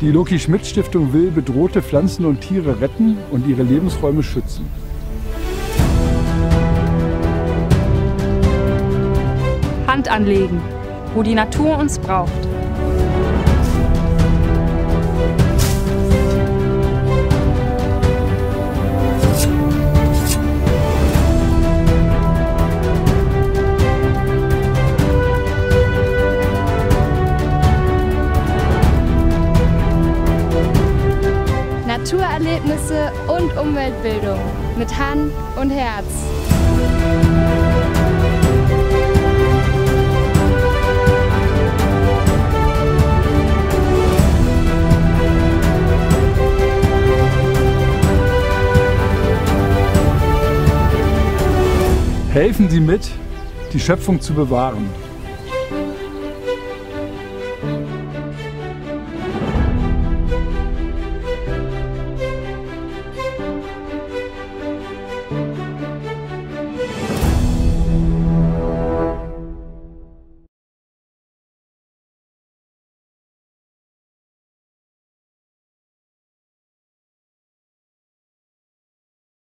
Die Loki Schmidt Stiftung will bedrohte Pflanzen und Tiere retten und ihre Lebensräume schützen. Hand anlegen, wo die Natur uns braucht. Naturerlebnisse und Umweltbildung mit Hand und Herz. Helfen Sie mit, die Schöpfung zu bewahren.